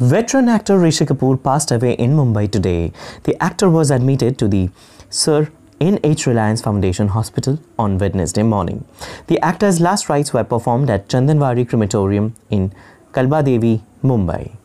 Veteran actor Rishi Kapoor passed away in Mumbai today. The actor was admitted to the Sir N.H. Reliance Foundation Hospital on Wednesday morning. The actor's last rites were performed at Chandanwadi Crematorium in Kalbadevi, Mumbai.